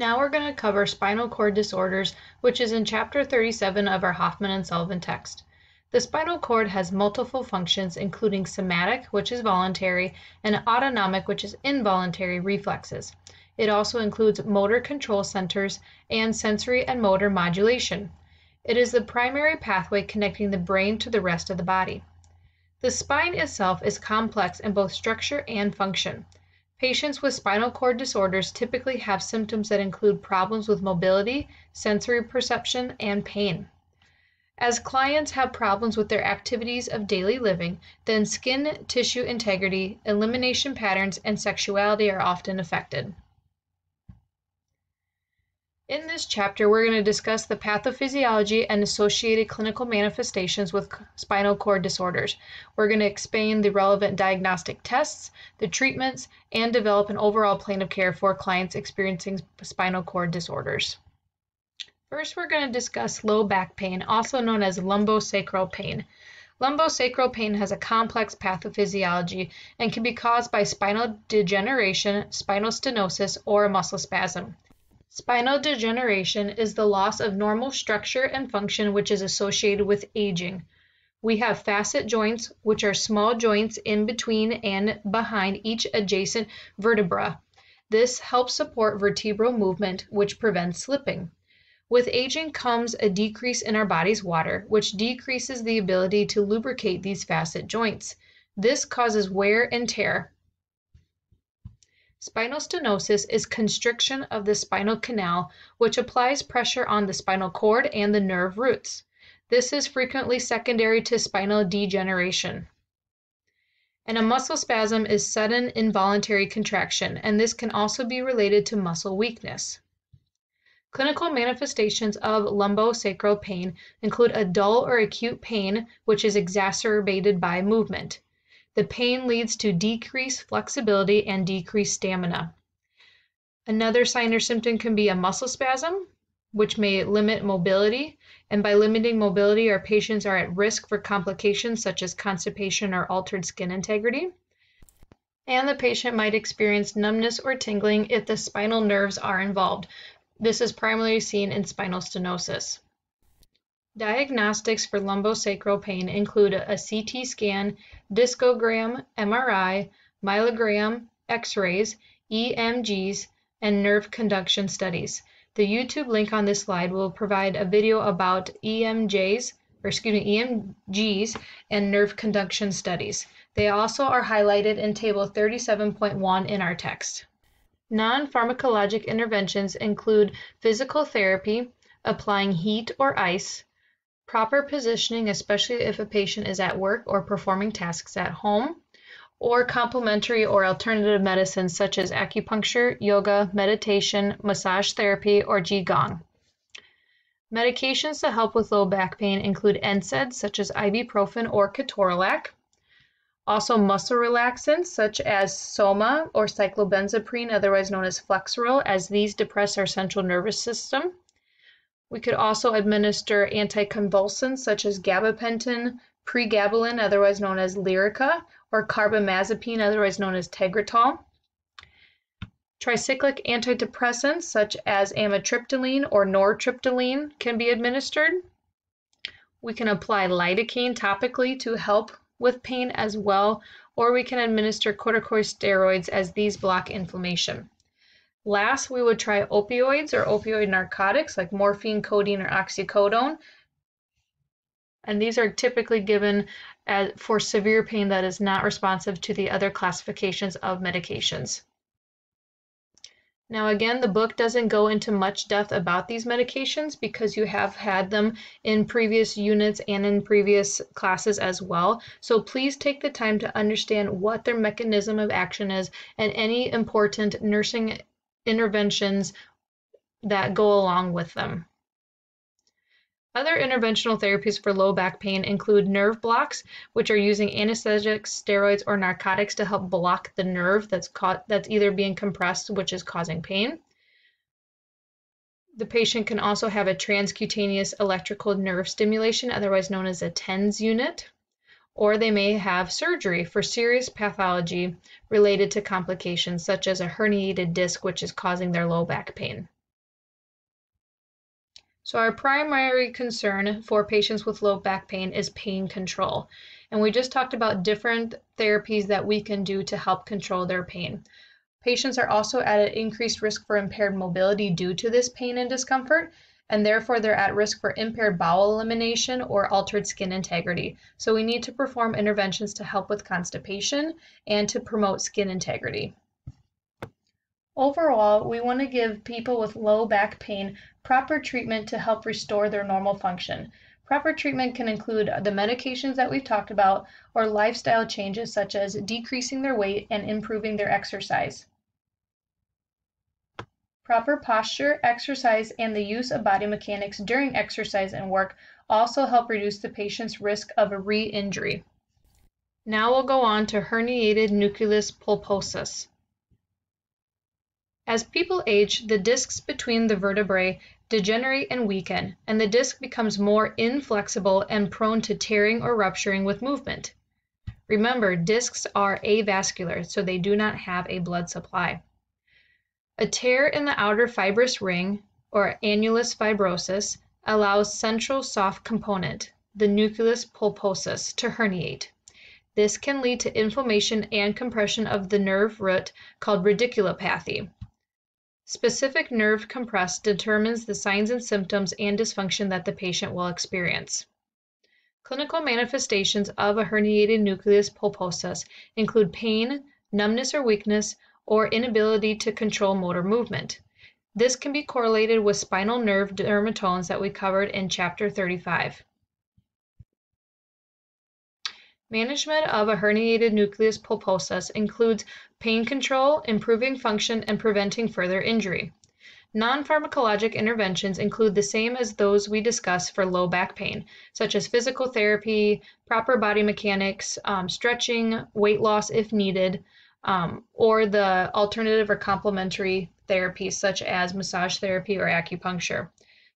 Now we're going to cover spinal cord disorders, which is in chapter 37 of our Hoffman and Sullivan text. The spinal cord has multiple functions, including somatic, which is voluntary, and autonomic, which is involuntary reflexes. It also includes motor control centers and sensory and motor modulation. It is the primary pathway connecting the brain to the rest of the body. The spine itself is complex in both structure and function. Patients with spinal cord disorders typically have symptoms that include problems with mobility, sensory perception, and pain. As clients have problems with their activities of daily living, then skin tissue integrity, elimination patterns, and sexuality are often affected. In this chapter, we're going to discuss the pathophysiology and associated clinical manifestations with spinal cord disorders. We're going to explain the relevant diagnostic tests, the treatments, and develop an overall plan of care for clients experiencing spinal cord disorders. First, we're going to discuss low back pain, also known as lumbosacral pain. Lumbosacral pain has a complex pathophysiology and can be caused by spinal degeneration, spinal stenosis, or a muscle spasm. Spinal degeneration is the loss of normal structure and function which is associated with aging. We have facet joints, which are small joints in between and behind each adjacent vertebra. This helps support vertebral movement, which prevents slipping. With aging comes a decrease in our body's water, which decreases the ability to lubricate these facet joints. This causes wear and tear, Spinal stenosis is constriction of the spinal canal, which applies pressure on the spinal cord and the nerve roots. This is frequently secondary to spinal degeneration. And a muscle spasm is sudden involuntary contraction, and this can also be related to muscle weakness. Clinical manifestations of lumbosacral pain include a dull or acute pain, which is exacerbated by movement. The pain leads to decreased flexibility and decreased stamina. Another sign or symptom can be a muscle spasm, which may limit mobility. And by limiting mobility, our patients are at risk for complications such as constipation or altered skin integrity. And the patient might experience numbness or tingling if the spinal nerves are involved. This is primarily seen in spinal stenosis. Diagnostics for lumbosacral pain include a CT scan, discogram, MRI, myelogram, X-rays, EMGs, and nerve conduction studies. The YouTube link on this slide will provide a video about EMJs, or excuse me, EMGs and nerve conduction studies. They also are highlighted in table 37.1 in our text. Non-pharmacologic interventions include physical therapy, applying heat or ice, Proper positioning, especially if a patient is at work or performing tasks at home, or complementary or alternative medicines such as acupuncture, yoga, meditation, massage therapy, or Qigong. Medications to help with low back pain include NSAIDs such as ibuprofen or ketorolac, also muscle relaxants such as Soma or cyclobenzaprine, otherwise known as Flexeril, as these depress our central nervous system. We could also administer anticonvulsants such as gabapentin, pregabalin, otherwise known as Lyrica, or carbamazepine, otherwise known as Tegretol. Tricyclic antidepressants such as amitriptyline or nortriptyline can be administered. We can apply lidocaine topically to help with pain as well, or we can administer corticosteroids as these block inflammation. Last, we would try opioids or opioid narcotics like morphine, codeine, or oxycodone. And these are typically given as, for severe pain that is not responsive to the other classifications of medications. Now again, the book doesn't go into much depth about these medications because you have had them in previous units and in previous classes as well. So please take the time to understand what their mechanism of action is and any important nursing interventions that go along with them. Other interventional therapies for low back pain include nerve blocks, which are using anesthetics, steroids, or narcotics to help block the nerve that's, caught that's either being compressed, which is causing pain. The patient can also have a transcutaneous electrical nerve stimulation, otherwise known as a TENS unit or they may have surgery for serious pathology related to complications such as a herniated disc which is causing their low back pain. So our primary concern for patients with low back pain is pain control. And we just talked about different therapies that we can do to help control their pain. Patients are also at an increased risk for impaired mobility due to this pain and discomfort, and therefore they're at risk for impaired bowel elimination or altered skin integrity. So we need to perform interventions to help with constipation and to promote skin integrity. Overall, we want to give people with low back pain proper treatment to help restore their normal function. Proper treatment can include the medications that we've talked about or lifestyle changes such as decreasing their weight and improving their exercise. Proper posture, exercise, and the use of body mechanics during exercise and work also help reduce the patient's risk of a re-injury. Now we'll go on to herniated nucleus pulposus. As people age, the discs between the vertebrae degenerate and weaken, and the disc becomes more inflexible and prone to tearing or rupturing with movement. Remember, discs are avascular, so they do not have a blood supply. A tear in the outer fibrous ring, or annulus fibrosus, allows central soft component, the nucleus pulposus, to herniate. This can lead to inflammation and compression of the nerve root called radiculopathy. Specific nerve compress determines the signs and symptoms and dysfunction that the patient will experience. Clinical manifestations of a herniated nucleus pulposus include pain, numbness or weakness, or inability to control motor movement. This can be correlated with spinal nerve dermatomes that we covered in chapter 35. Management of a herniated nucleus pulposus includes pain control, improving function, and preventing further injury. Non-pharmacologic interventions include the same as those we discussed for low back pain, such as physical therapy, proper body mechanics, um, stretching, weight loss if needed, um, or the alternative or complementary therapies such as massage therapy or acupuncture.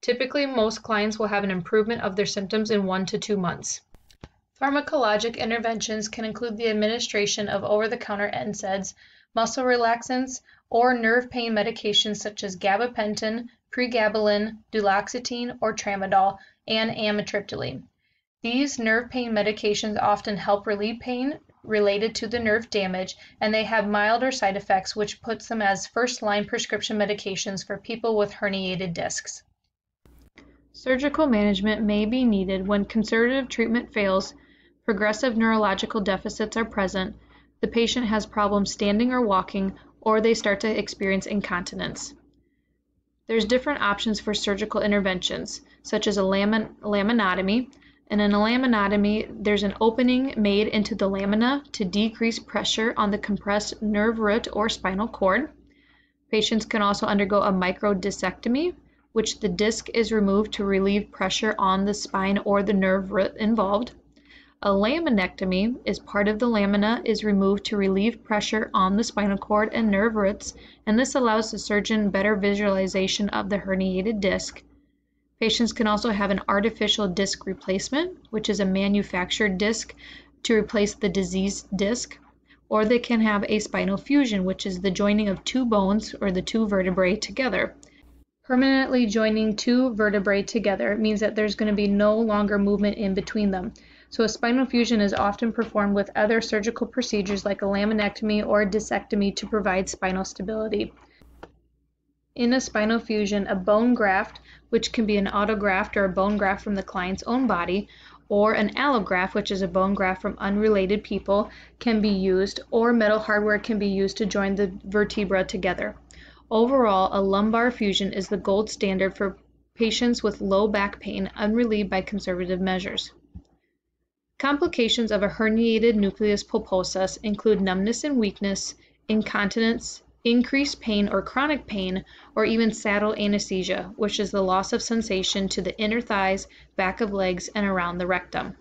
Typically, most clients will have an improvement of their symptoms in one to two months. Pharmacologic interventions can include the administration of over-the-counter NSAIDs, muscle relaxants, or nerve pain medications such as gabapentin, pregabalin, duloxetine, or tramadol, and amitriptyline. These nerve pain medications often help relieve pain, related to the nerve damage, and they have milder side effects, which puts them as first-line prescription medications for people with herniated discs. Surgical management may be needed when conservative treatment fails, progressive neurological deficits are present, the patient has problems standing or walking, or they start to experience incontinence. There's different options for surgical interventions, such as a lamin laminotomy, and in a laminotomy, there's an opening made into the lamina to decrease pressure on the compressed nerve root or spinal cord. Patients can also undergo a microdiscectomy, which the disc is removed to relieve pressure on the spine or the nerve root involved. A laminectomy is part of the lamina is removed to relieve pressure on the spinal cord and nerve roots, and this allows the surgeon better visualization of the herniated disc. Patients can also have an artificial disc replacement, which is a manufactured disc to replace the diseased disc, or they can have a spinal fusion, which is the joining of two bones or the two vertebrae together. Permanently joining two vertebrae together means that there's going to be no longer movement in between them. So a spinal fusion is often performed with other surgical procedures like a laminectomy or a discectomy to provide spinal stability. In a spinal fusion, a bone graft which can be an autograft or a bone graft from the client's own body, or an allograft, which is a bone graft from unrelated people, can be used, or metal hardware can be used to join the vertebra together. Overall, a lumbar fusion is the gold standard for patients with low back pain unrelieved by conservative measures. Complications of a herniated nucleus pulposus include numbness and weakness, incontinence, increased pain or chronic pain, or even saddle anesthesia, which is the loss of sensation to the inner thighs, back of legs, and around the rectum.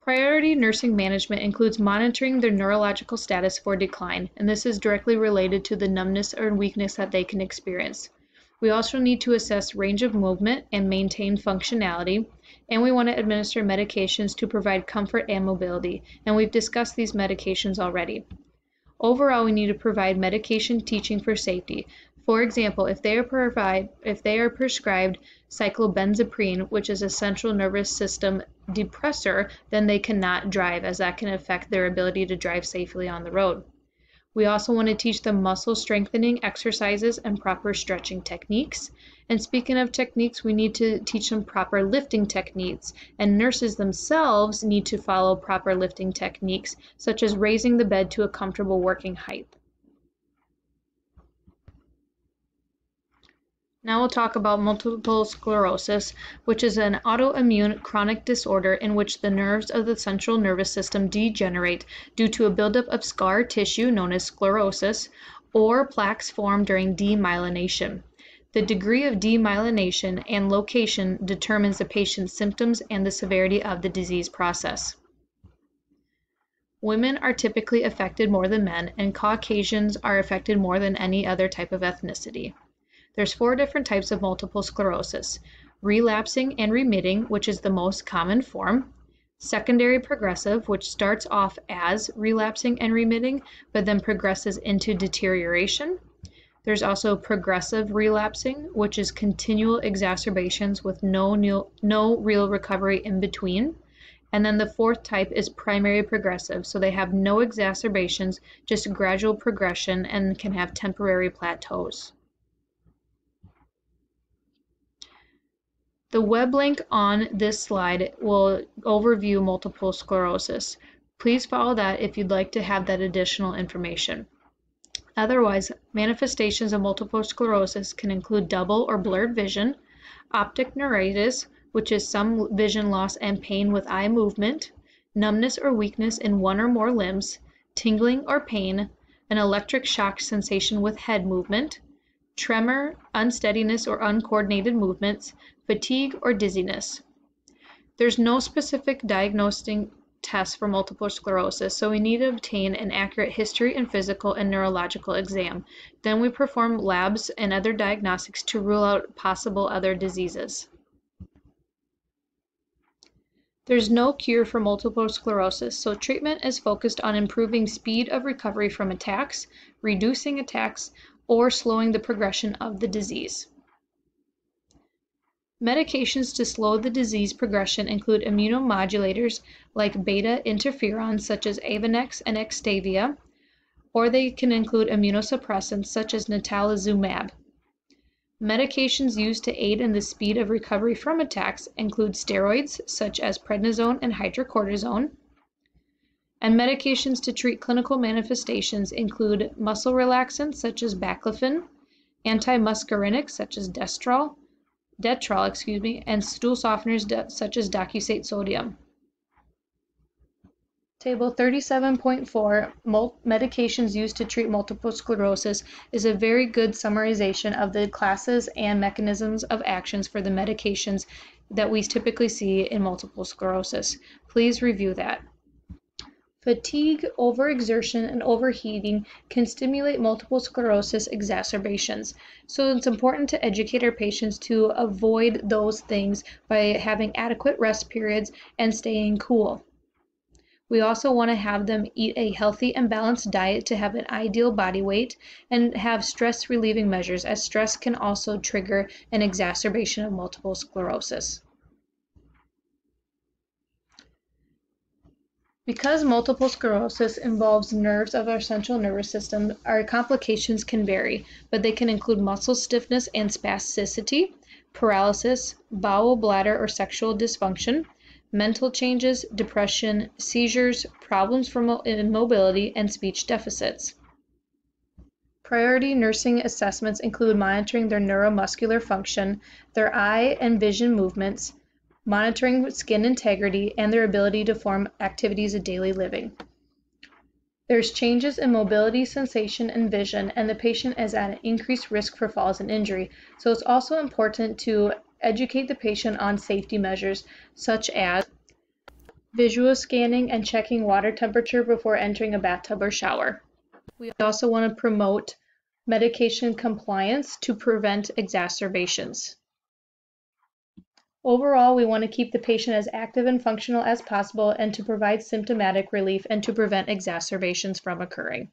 Priority nursing management includes monitoring their neurological status for decline, and this is directly related to the numbness or weakness that they can experience. We also need to assess range of movement and maintain functionality, and we want to administer medications to provide comfort and mobility, and we've discussed these medications already. Overall, we need to provide medication teaching for safety. For example, if they are provide if they are prescribed cyclobenzaprine, which is a central nervous system depressor, then they cannot drive as that can affect their ability to drive safely on the road. We also want to teach them muscle strengthening exercises and proper stretching techniques. And speaking of techniques, we need to teach them proper lifting techniques. And nurses themselves need to follow proper lifting techniques, such as raising the bed to a comfortable working height. Now we'll talk about multiple sclerosis, which is an autoimmune chronic disorder in which the nerves of the central nervous system degenerate due to a buildup of scar tissue known as sclerosis or plaques formed during demyelination. The degree of demyelination and location determines the patient's symptoms and the severity of the disease process. Women are typically affected more than men, and Caucasians are affected more than any other type of ethnicity. There's four different types of multiple sclerosis. Relapsing and remitting, which is the most common form. Secondary progressive, which starts off as relapsing and remitting, but then progresses into deterioration. There's also progressive relapsing, which is continual exacerbations with no, new, no real recovery in between. And then the fourth type is primary progressive, so they have no exacerbations, just gradual progression and can have temporary plateaus. The web link on this slide will overview multiple sclerosis. Please follow that if you'd like to have that additional information. Otherwise, manifestations of multiple sclerosis can include double or blurred vision, optic neuritis, which is some vision loss and pain with eye movement, numbness or weakness in one or more limbs, tingling or pain, an electric shock sensation with head movement, tremor, unsteadiness or uncoordinated movements, fatigue, or dizziness. There's no specific diagnosing test for multiple sclerosis, so we need to obtain an accurate history and physical and neurological exam. Then we perform labs and other diagnostics to rule out possible other diseases. There's no cure for multiple sclerosis, so treatment is focused on improving speed of recovery from attacks, reducing attacks, or slowing the progression of the disease. Medications to slow the disease progression include immunomodulators like beta interferons such as Avonex and Extavia, or they can include immunosuppressants such as natalizumab. Medications used to aid in the speed of recovery from attacks include steroids such as prednisone and hydrocortisone, and medications to treat clinical manifestations include muscle relaxants such as baclofen, antimuscarinics such as Destrol, Detrol, excuse me, and stool softeners such as docusate sodium. Table 37.4, medications used to treat multiple sclerosis, is a very good summarization of the classes and mechanisms of actions for the medications that we typically see in multiple sclerosis. Please review that. Fatigue, overexertion, and overheating can stimulate multiple sclerosis exacerbations. So it's important to educate our patients to avoid those things by having adequate rest periods and staying cool. We also want to have them eat a healthy and balanced diet to have an ideal body weight and have stress relieving measures, as stress can also trigger an exacerbation of multiple sclerosis. Because multiple sclerosis involves nerves of our central nervous system, our complications can vary, but they can include muscle stiffness and spasticity, paralysis, bowel, bladder, or sexual dysfunction, mental changes, depression, seizures, problems from immobility, and speech deficits. Priority nursing assessments include monitoring their neuromuscular function, their eye and vision movements, monitoring skin integrity, and their ability to form activities of daily living. There's changes in mobility, sensation, and vision, and the patient is at an increased risk for falls and injury. So it's also important to educate the patient on safety measures such as visual scanning and checking water temperature before entering a bathtub or shower. We also want to promote medication compliance to prevent exacerbations. Overall, we want to keep the patient as active and functional as possible and to provide symptomatic relief and to prevent exacerbations from occurring.